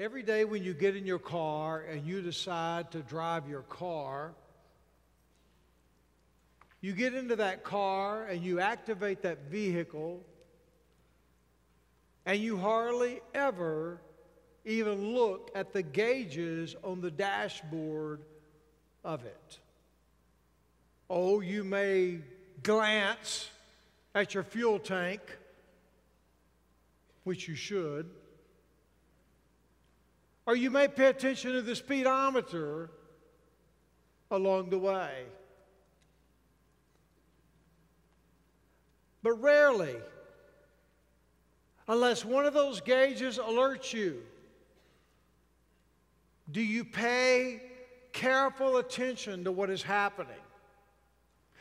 Every day when you get in your car and you decide to drive your car, you get into that car and you activate that vehicle, and you hardly ever even look at the gauges on the dashboard of it. Oh, you may glance at your fuel tank, which you should. Or you may pay attention to the speedometer along the way. But rarely, unless one of those gauges alerts you, do you pay careful attention to what is happening?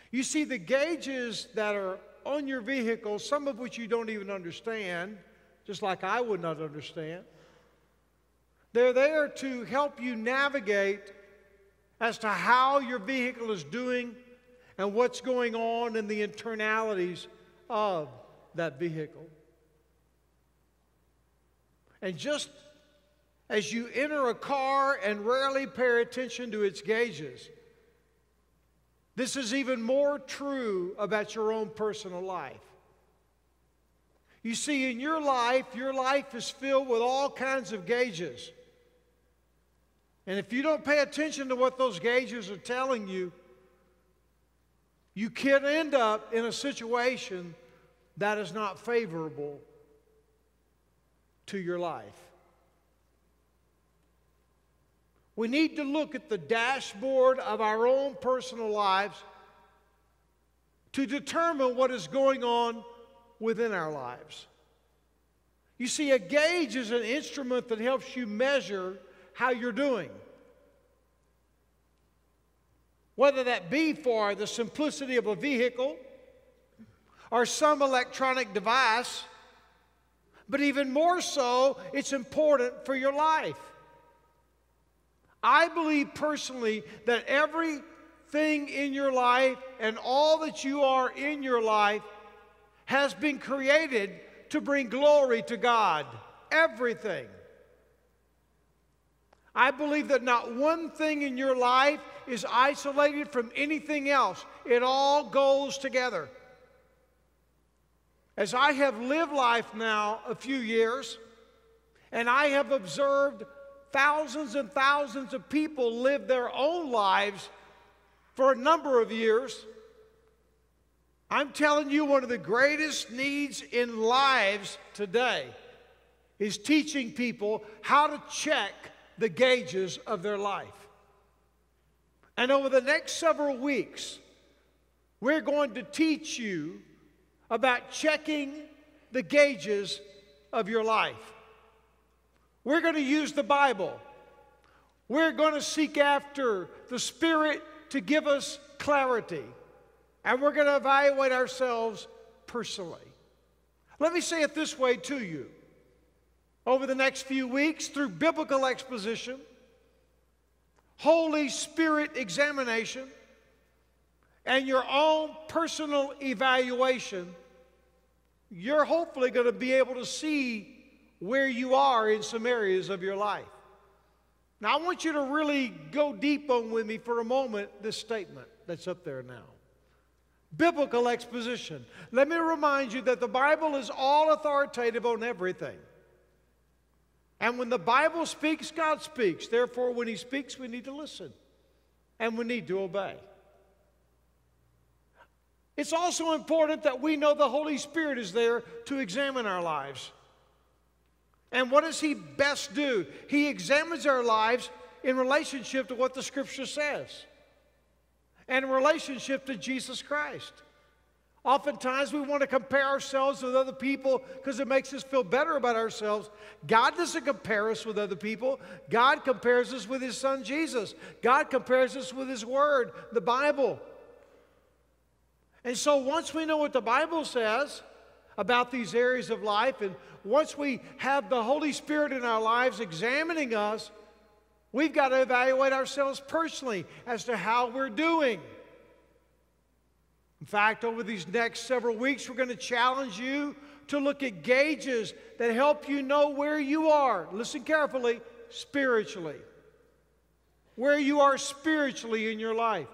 You see, the gauges that are on your vehicle, some of which you don't even understand, just like I would not understand, they're there to help you navigate as to how your vehicle is doing and what's going on in the internalities of that vehicle. And just as you enter a car and rarely pay attention to its gauges, this is even more true about your own personal life. You see, in your life, your life is filled with all kinds of gauges. And if you don't pay attention to what those gauges are telling you, you can end up in a situation that is not favorable to your life. We need to look at the dashboard of our own personal lives to determine what is going on within our lives. You see, a gauge is an instrument that helps you measure how you're doing. Whether that be for the simplicity of a vehicle or some electronic device, but even more so, it's important for your life. I believe personally that everything in your life and all that you are in your life has been created to bring glory to God. Everything. I believe that not one thing in your life is isolated from anything else, it all goes together. As I have lived life now a few years, and I have observed thousands and thousands of people live their own lives for a number of years, I'm telling you, one of the greatest needs in lives today is teaching people how to check the gauges of their life. And over the next several weeks, we're going to teach you about checking the gauges of your life. We're going to use the Bible. We're going to seek after the Spirit to give us clarity. And we're going to evaluate ourselves personally. Let me say it this way to you. Over the next few weeks, through biblical exposition, Holy Spirit examination, and your own personal evaluation, you're hopefully going to be able to see where you are in some areas of your life. Now, I want you to really go deep on with me for a moment this statement that's up there now. Biblical exposition. Let me remind you that the Bible is all authoritative on everything. And when the Bible speaks, God speaks. Therefore, when He speaks, we need to listen and we need to obey. It's also important that we know the Holy Spirit is there to examine our lives. And what does He best do? He examines our lives in relationship to what the Scripture says and in relationship to Jesus Christ. Oftentimes, we want to compare ourselves with other people because it makes us feel better about ourselves. God doesn't compare us with other people. God compares us with His Son Jesus. God compares us with His Word, the Bible. And so, once we know what the Bible says about these areas of life, and once we have the Holy Spirit in our lives examining us, we've got to evaluate ourselves personally as to how we're doing. In fact, over these next several weeks, we're going to challenge you to look at gauges that help you know where you are. Listen carefully spiritually. Where you are spiritually in your life.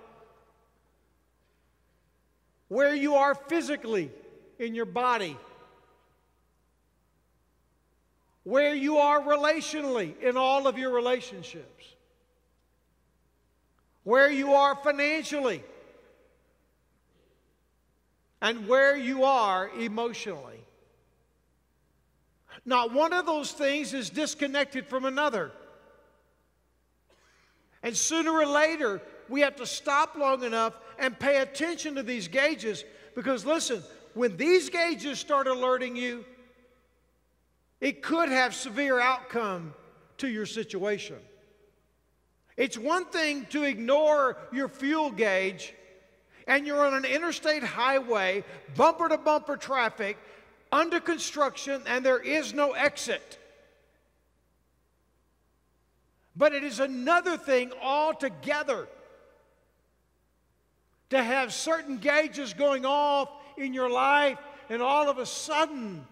Where you are physically in your body. Where you are relationally in all of your relationships. Where you are financially and where you are emotionally. Not one of those things is disconnected from another. And sooner or later, we have to stop long enough and pay attention to these gauges because, listen, when these gauges start alerting you, it could have severe outcome to your situation. It's one thing to ignore your fuel gauge and you're on an interstate highway, bumper to bumper traffic, under construction, and there is no exit. But it is another thing altogether to have certain gauges going off in your life, and all of a sudden,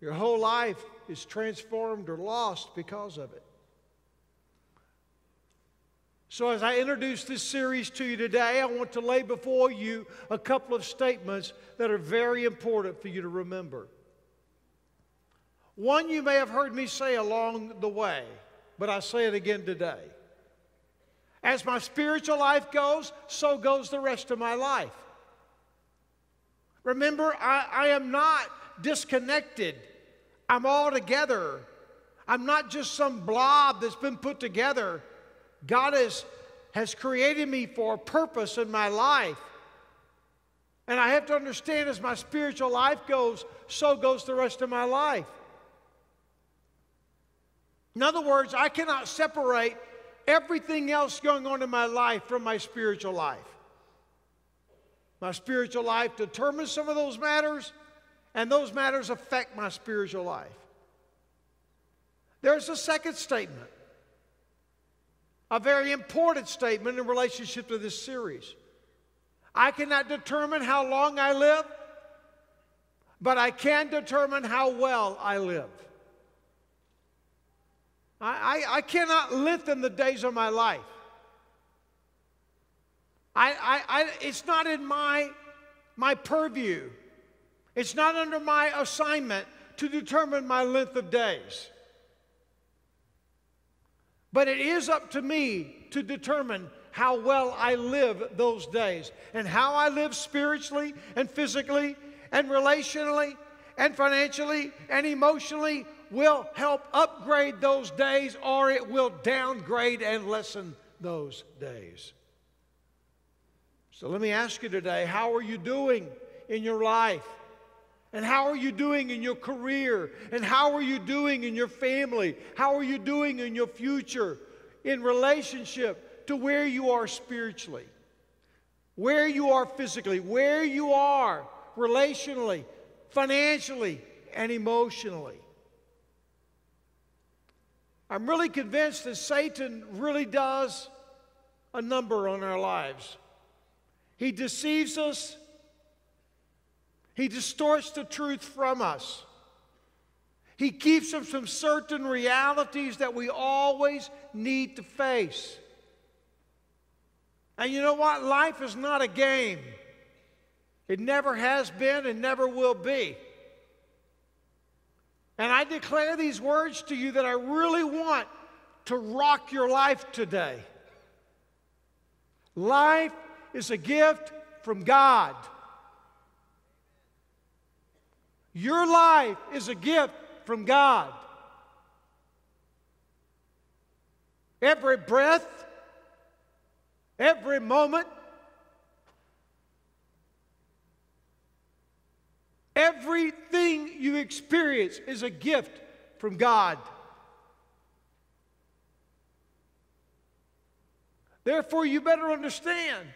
your whole life is transformed or lost because of it. So, as I introduce this series to you today, I want to lay before you a couple of statements that are very important for you to remember. One you may have heard me say along the way, but I say it again today. As my spiritual life goes, so goes the rest of my life. Remember, I, I am not disconnected, I'm all together. I'm not just some blob that's been put together. God has, has created me for a purpose in my life. And I have to understand as my spiritual life goes, so goes the rest of my life. In other words, I cannot separate everything else going on in my life from my spiritual life. My spiritual life determines some of those matters, and those matters affect my spiritual life. There's a second statement a very important statement in relationship to this series. I cannot determine how long I live, but I can determine how well I live. I, I, I cannot lengthen the days of my life. I, I, I, it's not in my, my purview. It's not under my assignment to determine my length of days. But it is up to me to determine how well I live those days and how I live spiritually and physically and relationally and financially and emotionally will help upgrade those days or it will downgrade and lessen those days. So let me ask you today how are you doing in your life? And how are you doing in your career? And how are you doing in your family? How are you doing in your future in relationship to where you are spiritually, where you are physically, where you are relationally, financially, and emotionally? I'm really convinced that Satan really does a number on our lives. He deceives us he distorts the truth from us. He keeps us from certain realities that we always need to face. And you know what? Life is not a game. It never has been and never will be. And I declare these words to you that I really want to rock your life today. Life is a gift from God. Your life is a gift from God. Every breath, every moment, everything you experience is a gift from God. Therefore, you better understand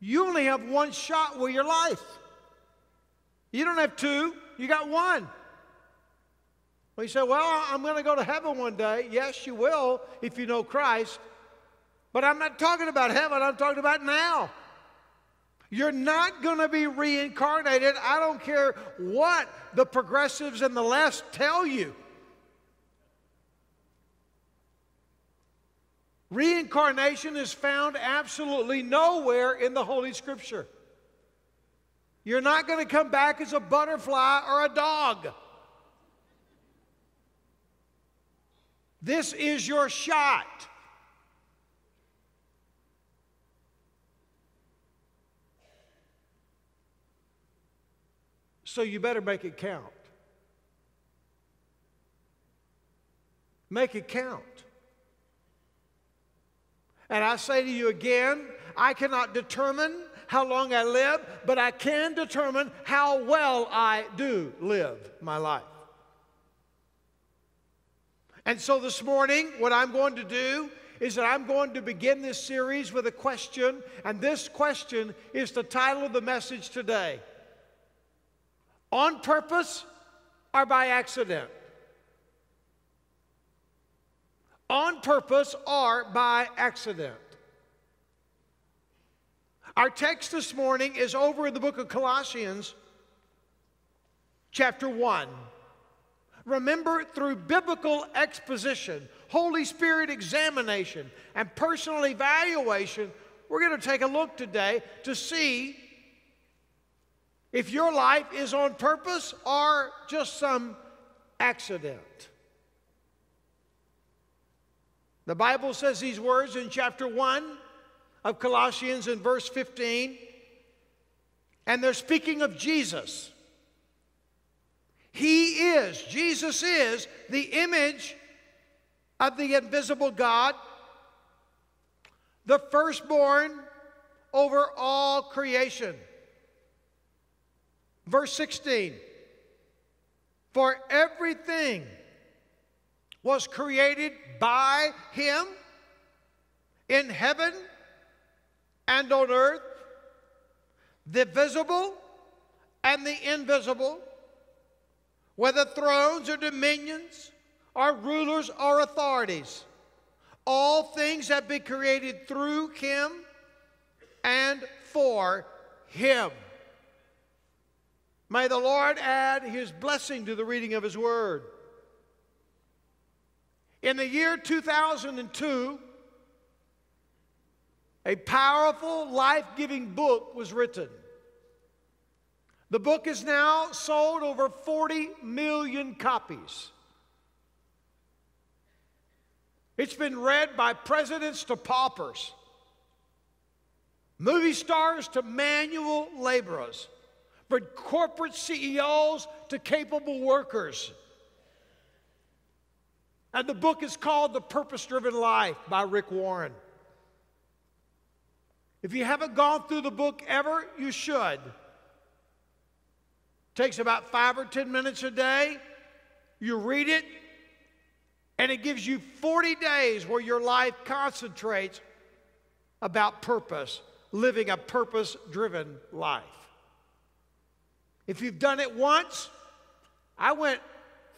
you only have one shot with your life. You don't have two, you got one. Well, you say, Well, I'm going to go to heaven one day. Yes, you will if you know Christ. But I'm not talking about heaven, I'm talking about now. You're not going to be reincarnated. I don't care what the progressives and the left tell you. Reincarnation is found absolutely nowhere in the Holy Scripture. You're not going to come back as a butterfly or a dog. This is your shot. So you better make it count. Make it count. And I say to you again, I cannot determine how long I live, but I can determine how well I do live my life. And so this morning, what I'm going to do is that I'm going to begin this series with a question, and this question is the title of the message today On Purpose or by Accident? On purpose or by accident? Our text this morning is over in the book of Colossians, chapter 1. Remember, through biblical exposition, Holy Spirit examination, and personal evaluation, we're going to take a look today to see if your life is on purpose or just some accident. The Bible says these words in chapter 1 of Colossians in verse 15, and they're speaking of Jesus. He is, Jesus is the image of the invisible God, the firstborn over all creation. Verse 16 For everything was created by him in heaven and on earth, the visible and the invisible, whether thrones or dominions, or rulers or authorities. All things have been created through him and for him. May the Lord add his blessing to the reading of his word. In the year 2002, a powerful, life giving book was written. The book is now sold over 40 million copies. It's been read by presidents to paupers, movie stars to manual laborers, from corporate CEOs to capable workers. And the book is called The Purpose Driven Life by Rick Warren. If you haven't gone through the book ever, you should. It Takes about five or 10 minutes a day. You read it, and it gives you 40 days where your life concentrates about purpose, living a purpose driven life. If you've done it once, I went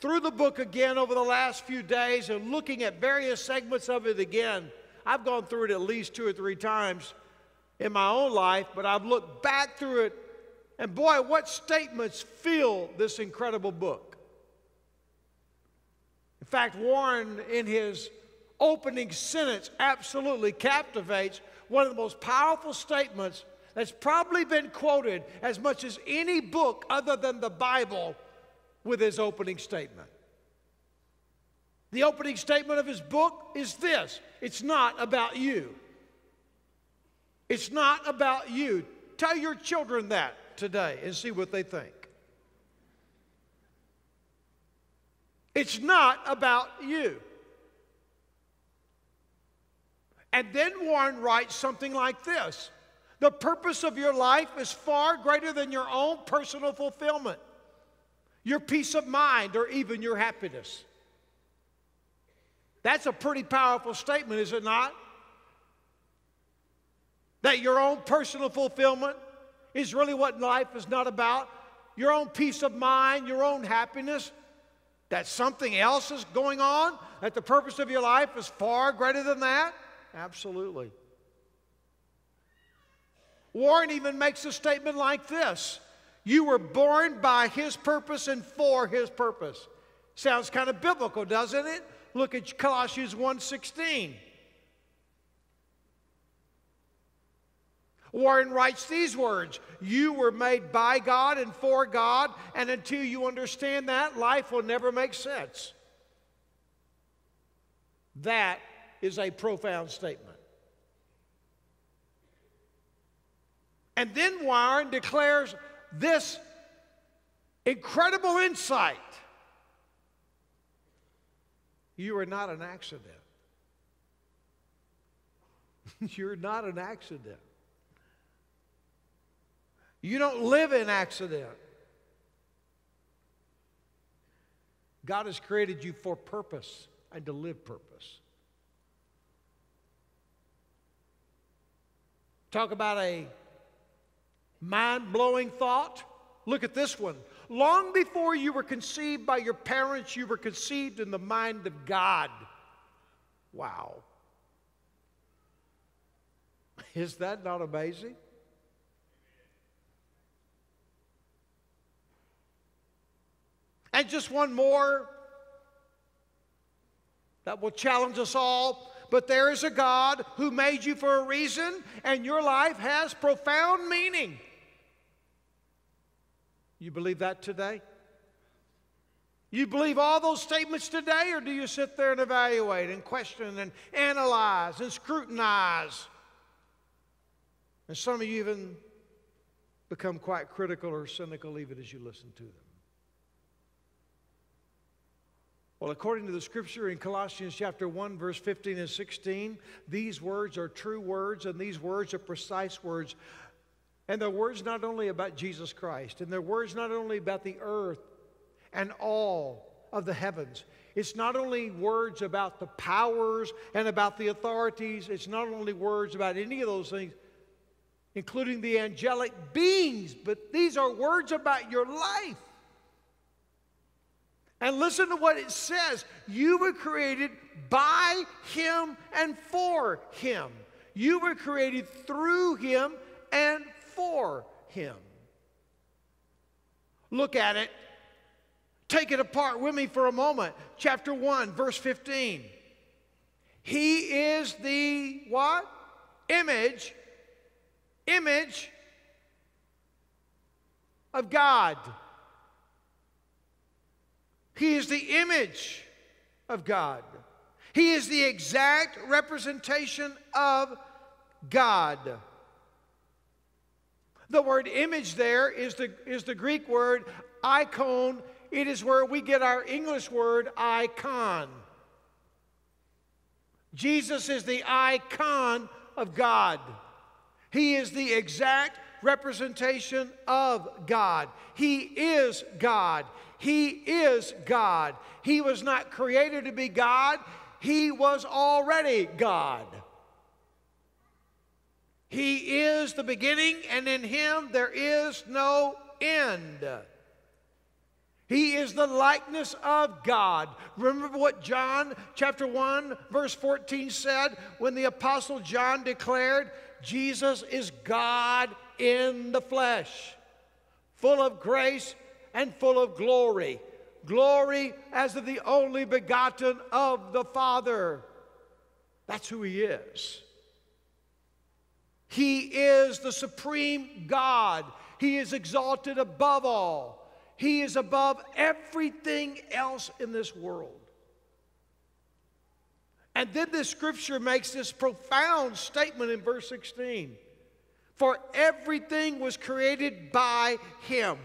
through the book again over the last few days and looking at various segments of it again. I've gone through it at least two or three times in my own life, but I've looked back through it, and boy, what statements fill this incredible book. In fact, Warren, in his opening sentence, absolutely captivates one of the most powerful statements that's probably been quoted as much as any book other than the Bible with his opening statement. The opening statement of his book is this it's not about you. It's not about you. Tell your children that today and see what they think. It's not about you. And then Warren writes something like this The purpose of your life is far greater than your own personal fulfillment, your peace of mind, or even your happiness. That's a pretty powerful statement, is it not? That your own personal fulfillment is really what life is not about. Your own peace of mind, your own happiness. That something else is going on, that the purpose of your life is far greater than that. Absolutely. Warren even makes a statement like this You were born by His purpose and for His purpose. Sounds kind of biblical, doesn't it? Look at Colossians 1:16. Warren writes these words You were made by God and for God, and until you understand that, life will never make sense. That is a profound statement. And then Warren declares this incredible insight you are not an accident. You're not an accident. You don't live in accident. God has created you for purpose and to live purpose. Talk about a mind blowing thought. Look at this one. Long before you were conceived by your parents, you were conceived in the mind of God. Wow. Is that not amazing? And just one more that will challenge us all. But there is a God who made you for a reason, and your life has profound meaning. You believe that today? You believe all those statements today, or do you sit there and evaluate and question and analyze and scrutinize? And some of you even become quite critical or cynical even as you listen to them. Well, according to the scripture in Colossians chapter 1, verse 15 and 16, these words are true words and these words are precise words. And they're words not only about Jesus Christ, and they're words not only about the earth and all of the heavens. It's not only words about the powers and about the authorities, it's not only words about any of those things, including the angelic beings, but these are words about your life. And listen to what it says you were created by Him and for Him. You were created through Him and for Him. Look at it. Take it apart with me for a moment. Chapter 1, verse 15. He is the what? Image, image of God. He is the image of God. He is the exact representation of God. The word image there is the, is the Greek word icon. It is where we get our English word icon. Jesus is the icon of God. He is the exact representation of God. He is God. He is God. He was not created to be God, He was already God. He is the beginning, and in Him there is no end. He is the likeness of God. Remember what John chapter 1 verse 14 said when the apostle John declared Jesus is God in the flesh, full of grace and full of glory. Glory as of the only begotten of the Father. That's who He is. He is the supreme God. He is exalted above all. He is above everything else in this world. And then this scripture makes this profound statement in verse 16 For everything was created by Him.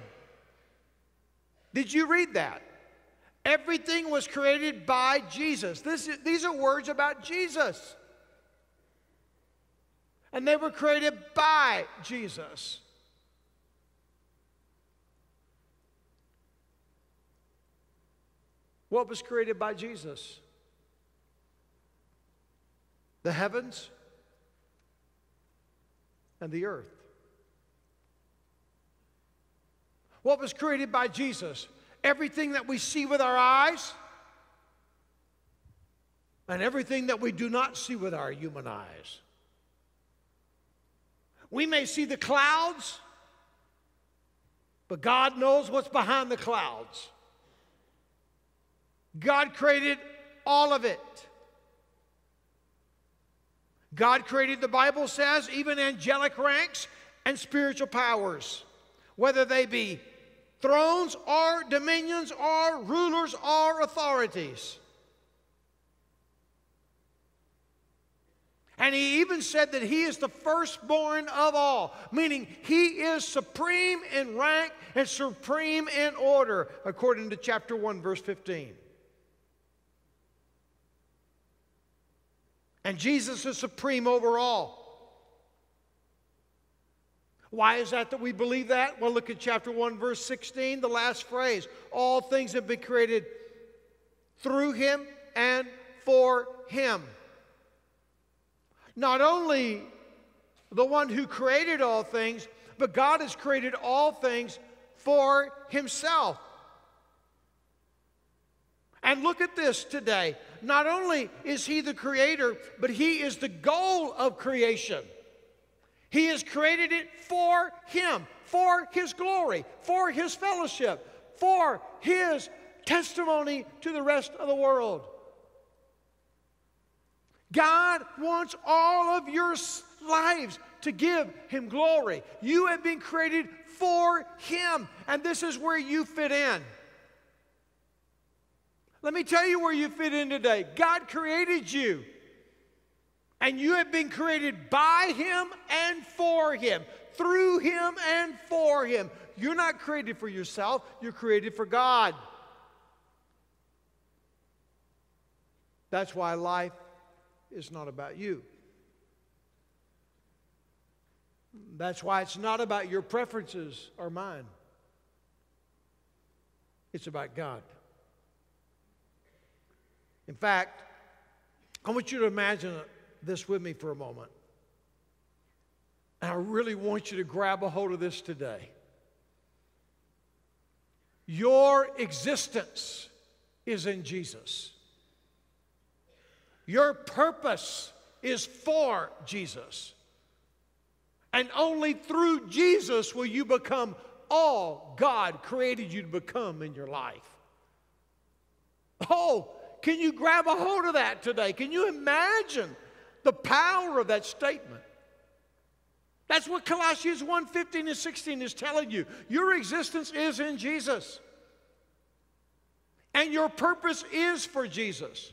Did you read that? Everything was created by Jesus. This, these are words about Jesus. And they were created by Jesus. What was created by Jesus? The heavens and the earth. What was created by Jesus? Everything that we see with our eyes, and everything that we do not see with our human eyes. We may see the clouds, but God knows what's behind the clouds. God created all of it. God created, the Bible says, even angelic ranks and spiritual powers, whether they be thrones are dominions are rulers are authorities. And he even said that he is the firstborn of all, meaning he is supreme in rank and supreme in order, according to chapter 1, verse 15. And Jesus is supreme over all. Why is that that we believe that? Well, look at chapter 1, verse 16, the last phrase. All things have been created through him and for him. Not only the one who created all things, but God has created all things for himself. And look at this today. Not only is he the creator, but he is the goal of creation. He has created it for him, for his glory, for his fellowship, for his testimony to the rest of the world. God wants all of your lives to give Him glory. You have been created for Him, and this is where you fit in. Let me tell you where you fit in today. God created you, and you have been created by Him and for Him, through Him and for Him. You're not created for yourself, you're created for God. That's why life is not about you. That's why it's not about your preferences or mine. It's about God. In fact, I want you to imagine this with me for a moment. And I really want you to grab a hold of this today. Your existence is in Jesus. Your purpose is for Jesus. And only through Jesus will you become all God created you to become in your life. Oh, can you grab a hold of that today? Can you imagine the power of that statement? That's what Colossians 1 15 and 16 is telling you. Your existence is in Jesus. And your purpose is for Jesus.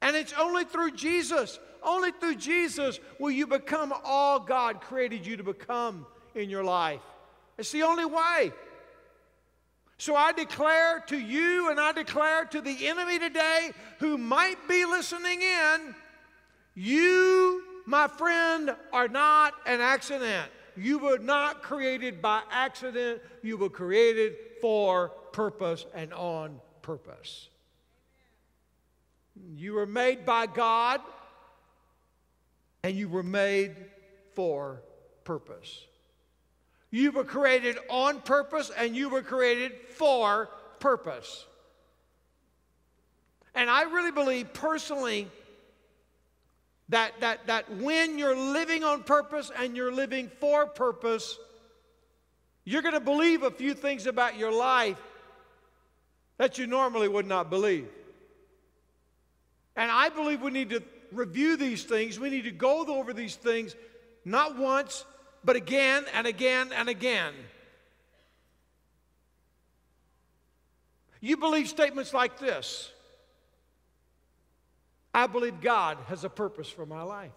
And it's only through Jesus, only through Jesus will you become all God created you to become in your life. It's the only way. So I declare to you and I declare to the enemy today who might be listening in you, my friend, are not an accident. You were not created by accident, you were created for purpose and on purpose. You were made by God and you were made for purpose. You were created on purpose and you were created for purpose. And I really believe personally that, that, that when you're living on purpose and you're living for purpose, you're going to believe a few things about your life that you normally would not believe. And I believe we need to review these things. We need to go over these things not once, but again and again and again. You believe statements like this I believe God has a purpose for my life.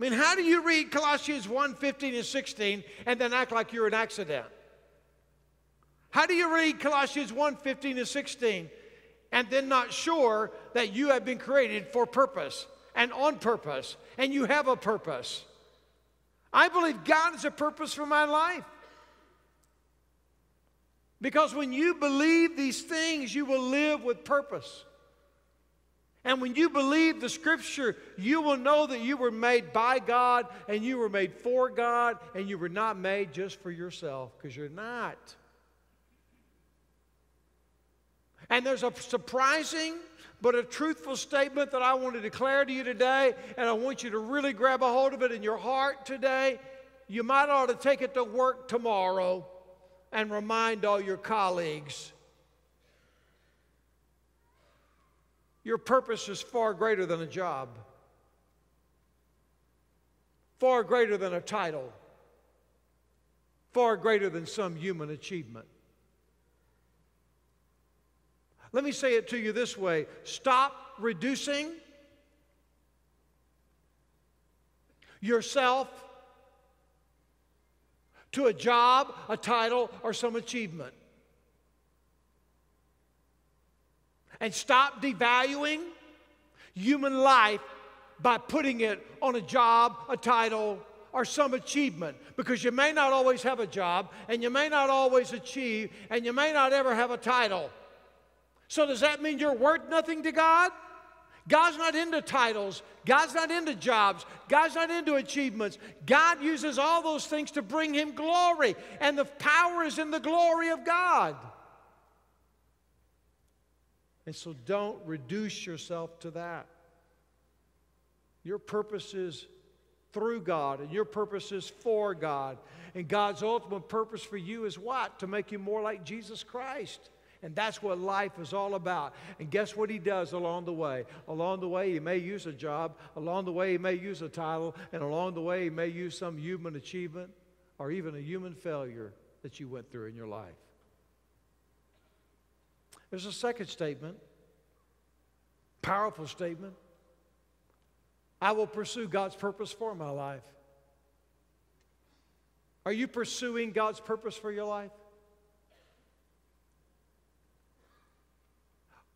I mean, how do you read Colossians 1 15 and 16 and then act like you're an accident? How do you read Colossians 1 15 and 16 and then not sure that you have been created for purpose and on purpose and you have a purpose. I believe God has a purpose for my life. Because when you believe these things, you will live with purpose. And when you believe the scripture, you will know that you were made by God and you were made for God and you were not made just for yourself because you're not. And there's a surprising but a truthful statement that I want to declare to you today, and I want you to really grab a hold of it in your heart today. You might ought to take it to work tomorrow and remind all your colleagues your purpose is far greater than a job, far greater than a title, far greater than some human achievement. Let me say it to you this way stop reducing yourself to a job, a title, or some achievement. And stop devaluing human life by putting it on a job, a title, or some achievement because you may not always have a job and you may not always achieve and you may not ever have a title. So, does that mean you're worth nothing to God? God's not into titles. God's not into jobs. God's not into achievements. God uses all those things to bring Him glory, and the power is in the glory of God. And so don't reduce yourself to that. Your purpose is through God, and your purpose is for God. And God's ultimate purpose for you is what? To make you more like Jesus Christ. And that's what life is all about. And guess what he does along the way? Along the way, he may use a job. Along the way, he may use a title. And along the way, he may use some human achievement or even a human failure that you went through in your life. There's a second statement, powerful statement. I will pursue God's purpose for my life. Are you pursuing God's purpose for your life?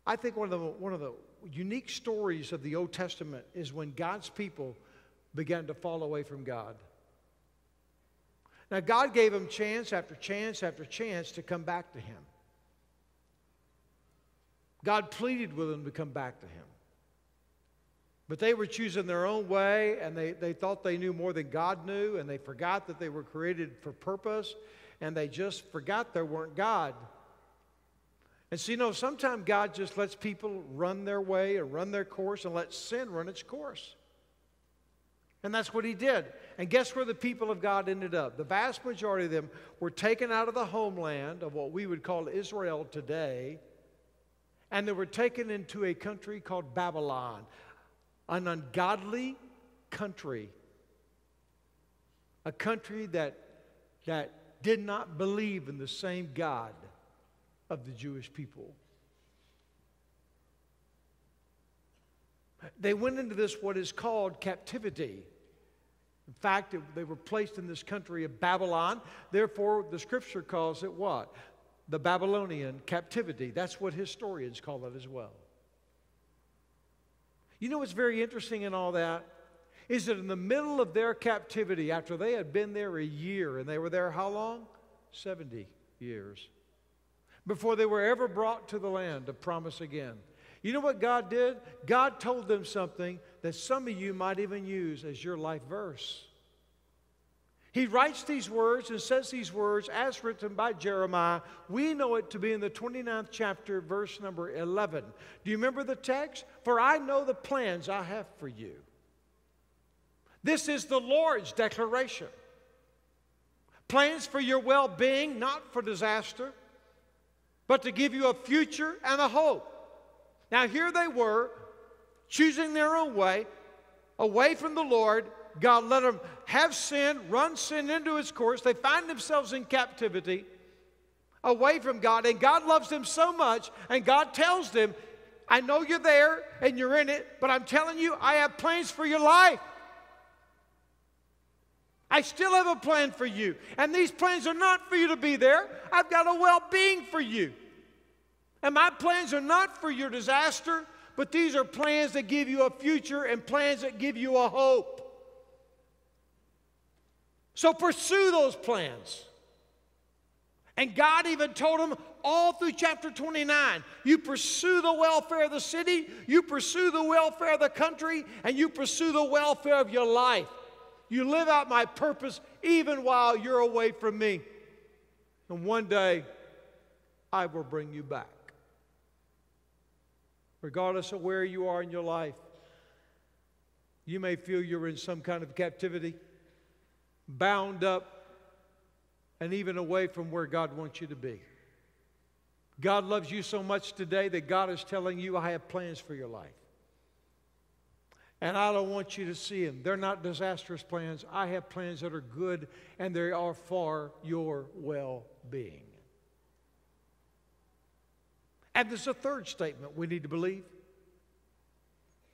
I think one of, the, one of the unique stories of the Old Testament is when God's people began to fall away from God. Now, God gave them chance after chance after chance to come back to Him. God pleaded with them to come back to Him. But they were choosing their own way, and they, they thought they knew more than God knew, and they forgot that they were created for purpose, and they just forgot they weren't God. And so, you know, sometimes God just lets people run their way and run their course and let sin run its course. And that's what he did. And guess where the people of God ended up? The vast majority of them were taken out of the homeland of what we would call Israel today, and they were taken into a country called Babylon, an ungodly country, a country that, that did not believe in the same God of the Jewish people. They went into this, what is called captivity. In fact, it, they were placed in this country of Babylon. Therefore, the scripture calls it what? The Babylonian captivity. That's what historians call it as well. You know what's very interesting in all that? Is that in the middle of their captivity, after they had been there a year, and they were there how long? 70 years before they were ever brought to the land of promise again. You know what God did? God told them something that some of you might even use as your life verse. He writes these words and says these words as written by Jeremiah. We know it to be in the 29th chapter, verse number 11. Do you remember the text? For I know the plans I have for you. This is the Lord's declaration. Plans for your well being, not for disaster but to give you a future and a hope. Now, here they were, choosing their own way, away from the Lord. God let them have sin, run sin into its course. They find themselves in captivity, away from God, and God loves them so much, and God tells them, I know you're there and you're in it, but I'm telling you, I have plans for your life. I still have a plan for you. And these plans are not for you to be there. I've got a well being for you. And my plans are not for your disaster, but these are plans that give you a future and plans that give you a hope. So pursue those plans. And God even told them all through chapter 29 you pursue the welfare of the city, you pursue the welfare of the country, and you pursue the welfare of your life. You live out my purpose even while you're away from me. And one day, I will bring you back. Regardless of where you are in your life. You may feel you're in some kind of captivity, bound up, and even away from where God wants you to be. God loves you so much today that God is telling you, I have plans for your life. And I don't want you to see them. They're not disastrous plans. I have plans that are good and they are for your well being. And there's a third statement we need to believe.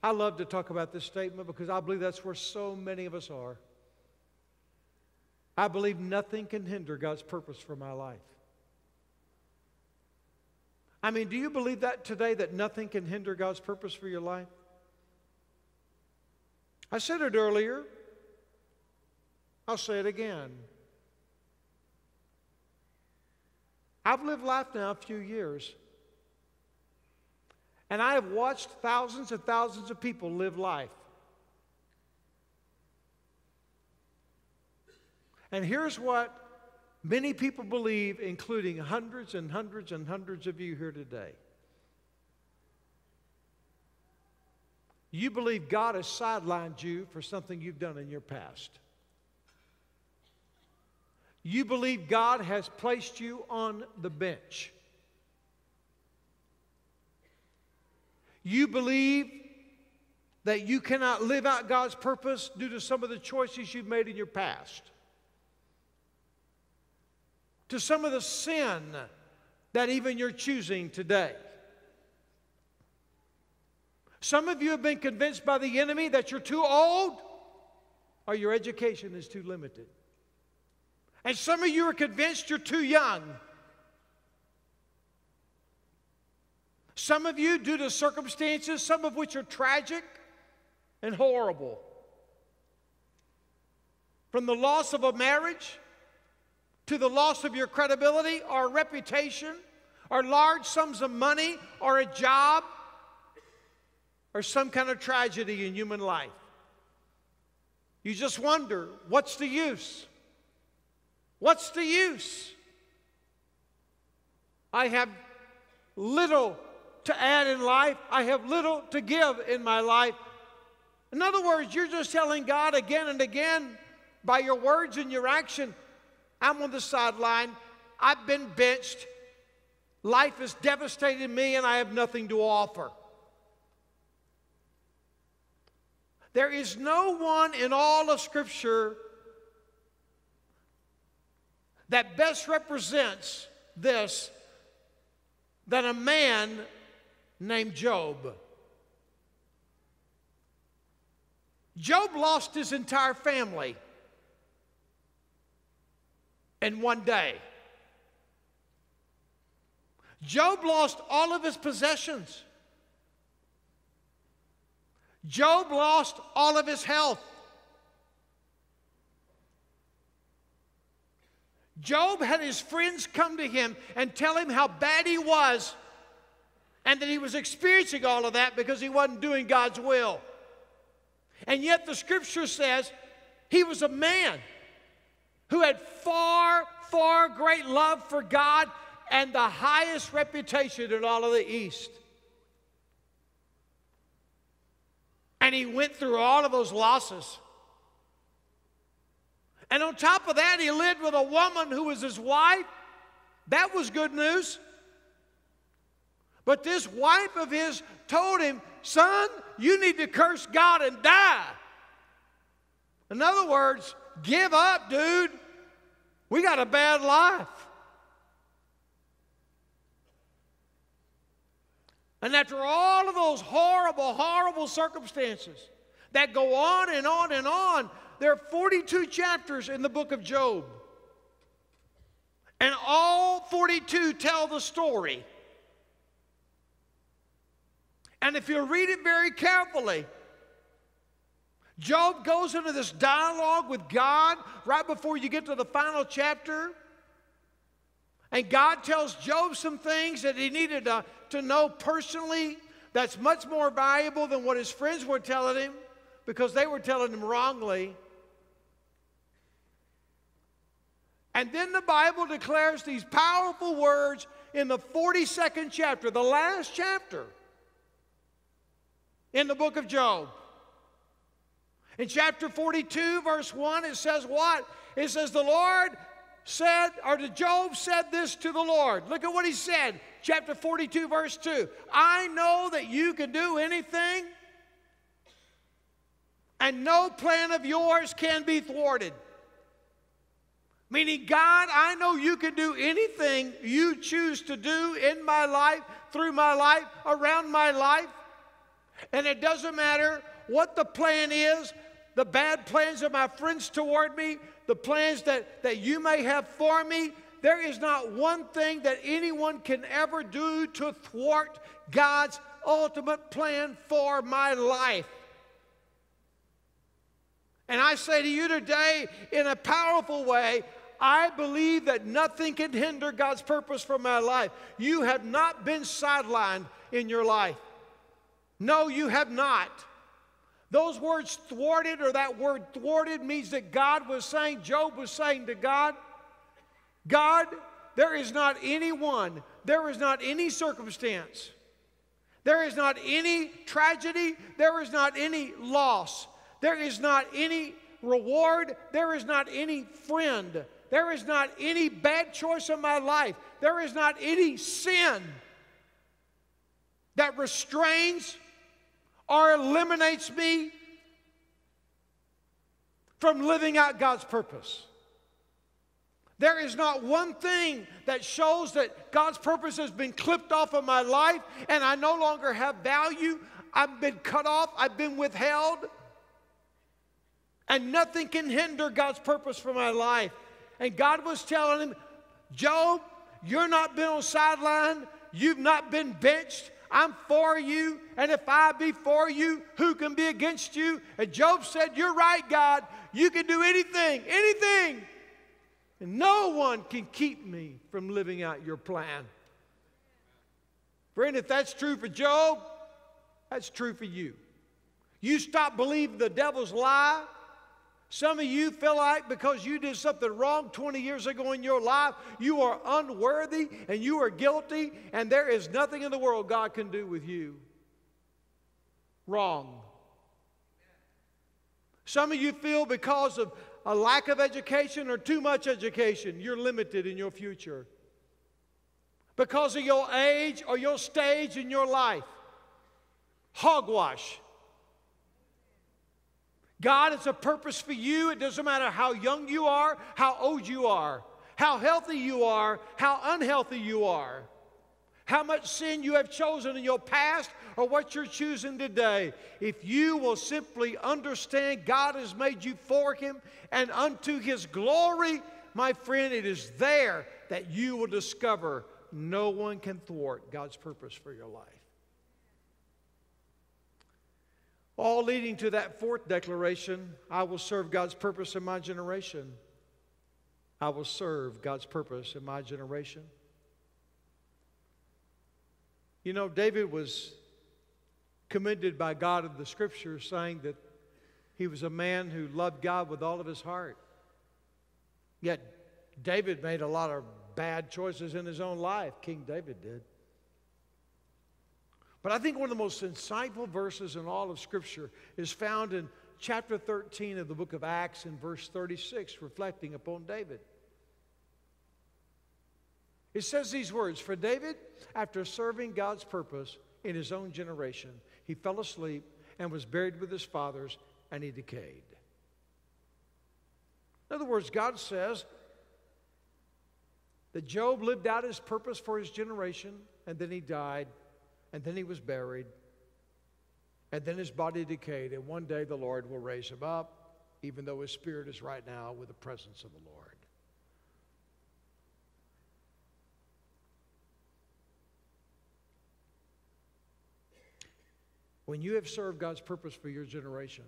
I love to talk about this statement because I believe that's where so many of us are. I believe nothing can hinder God's purpose for my life. I mean, do you believe that today that nothing can hinder God's purpose for your life? I said it earlier. I'll say it again. I've lived life now a few years. And I have watched thousands and thousands of people live life. And here's what many people believe, including hundreds and hundreds and hundreds of you here today. You believe God has sidelined you for something you've done in your past. You believe God has placed you on the bench. You believe that you cannot live out God's purpose due to some of the choices you've made in your past to some of the sin that even you're choosing today. Some of you have been convinced by the enemy that you're too old or your education is too limited. And some of you are convinced you're too young. Some of you, due to circumstances, some of which are tragic and horrible, from the loss of a marriage to the loss of your credibility or reputation or large sums of money or a job or some kind of tragedy in human life. You just wonder what's the use? What's the use? I have little to add in life, I have little to give in my life. In other words, you're just telling God again and again by your words and your action, I'm on the sideline. I've been benched. Life has devastated me, and I have nothing to offer. There is no one in all of Scripture that best represents this than a man named Job. Job lost his entire family in one day. Job lost all of his possessions. Job lost all of his health. Job had his friends come to him and tell him how bad he was and that he was experiencing all of that because he wasn't doing God's will. And yet the scripture says he was a man who had far, far great love for God and the highest reputation in all of the East. And he went through all of those losses. And on top of that, he lived with a woman who was his wife. That was good news. But this wife of his told him, Son, you need to curse God and die. In other words, give up, dude. We got a bad life. And after all of those horrible, horrible circumstances that go on and on and on, there are 42 chapters in the book of Job. And all 42 tell the story. And if you read it very carefully, Job goes into this dialogue with God right before you get to the final chapter. And God tells Job some things that he needed to, to know personally that's much more valuable than what his friends were telling him because they were telling him wrongly. And then the Bible declares these powerful words in the 42nd chapter, the last chapter. In the book of Job. In chapter 42, verse 1, it says what? It says, The Lord said, or Job said this to the Lord. Look at what he said, chapter 42, verse 2. I know that you can do anything, and no plan of yours can be thwarted. Meaning, God, I know you can do anything you choose to do in my life, through my life, around my life. And it doesn't matter what the plan is, the bad plans of my friends toward me, the plans that, that you may have for me. There is not one thing that anyone can ever do to thwart God's ultimate plan for my life. And I say to you today, in a powerful way, I believe that nothing can hinder God's purpose for my life. You have not been sidelined in your life. No, you have not. Those words thwarted, or that word thwarted, means that God was saying, Job was saying to God, God, there is not anyone, there is not any circumstance, there is not any tragedy, there is not any loss, there is not any reward, there is not any friend, there is not any bad choice in my life, there is not any sin that restrains or eliminates me from living out God's purpose. There is not one thing that shows that God's purpose has been clipped off of my life and I no longer have value. I've been cut off, I've been withheld. And nothing can hinder God's purpose for my life. And God was telling him, Job, you're not been on sideline, you've not been benched, I'm for you, and if I be for you, who can be against you? And Job said, You're right, God. You can do anything, anything. And no one can keep me from living out your plan. Friend, if that's true for Job, that's true for you. You stop believing the devil's lie some of you feel like because you did something wrong 20 years ago in your life, you are unworthy and you are guilty, and there is nothing in the world God can do with you. Wrong. Some of you feel because of a lack of education or too much education, you're limited in your future. Because of your age or your stage in your life. Hogwash. God has a purpose for you. It doesn't matter how young you are, how old you are, how healthy you are, how unhealthy you are, how much sin you have chosen in your past, or what you're choosing today. If you will simply understand God has made you for Him and unto His glory, my friend, it is there that you will discover no one can thwart God's purpose for your life. All leading to that fourth declaration I will serve God's purpose in my generation. I will serve God's purpose in my generation. You know, David was commended by God in the scripture saying that he was a man who loved God with all of his heart. Yet, David made a lot of bad choices in his own life. King David did. But I think one of the most insightful verses in all of Scripture is found in chapter 13 of the book of Acts in verse 36, reflecting upon David. It says these words For David, after serving God's purpose in his own generation, he fell asleep and was buried with his fathers, and he decayed. In other words, God says that Job lived out his purpose for his generation, and then he died and then he was buried, and then his body decayed, and one day the Lord will raise him up, even though his spirit is right now with the presence of the Lord. When you have served God's purpose for your generation,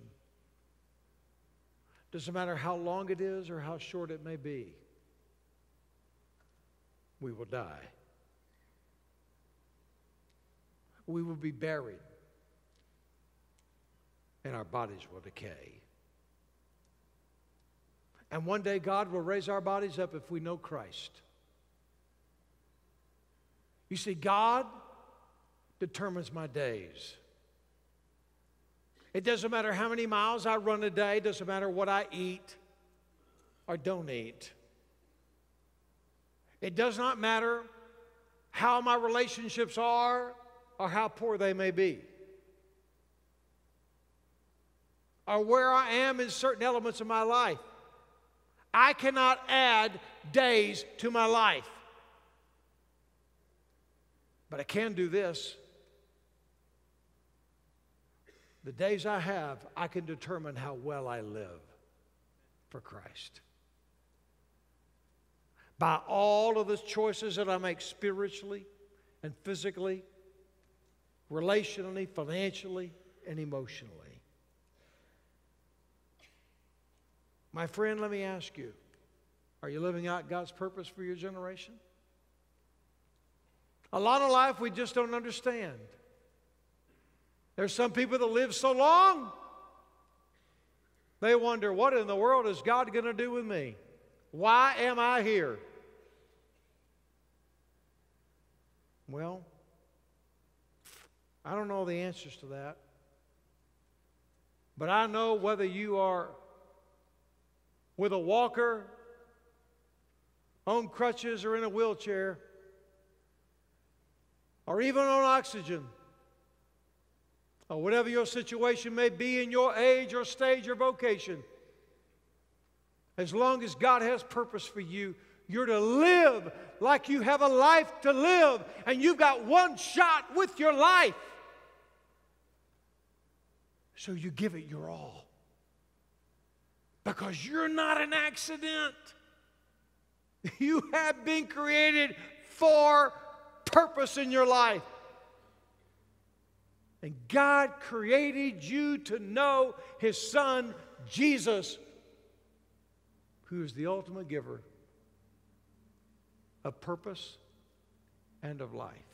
doesn't matter how long it is or how short it may be, we will die. We will be buried and our bodies will decay. And one day God will raise our bodies up if we know Christ. You see, God determines my days. It doesn't matter how many miles I run a day, it doesn't matter what I eat or don't eat. It does not matter how my relationships are or how poor they may be. Or where I am in certain elements of my life. I cannot add days to my life. But I can do this. The days I have, I can determine how well I live for Christ. By all of the choices that I make spiritually and physically, relationally, financially, and emotionally. My friend, let me ask you are you living out God's purpose for your generation? A lot of life we just don't understand. There's some people that live so long, they wonder, what in the world is God going to do with me? Why am I here? Well, I don't know the answers to that. But I know whether you are with a walker, on crutches, or in a wheelchair, or even on oxygen, or whatever your situation may be in your age or stage or vocation, as long as God has purpose for you, you're to live like you have a life to live, and you've got one shot with your life. So you give it your all. Because you're not an accident. You have been created for purpose in your life. And God created you to know His Son, Jesus, who is the ultimate giver of purpose and of life.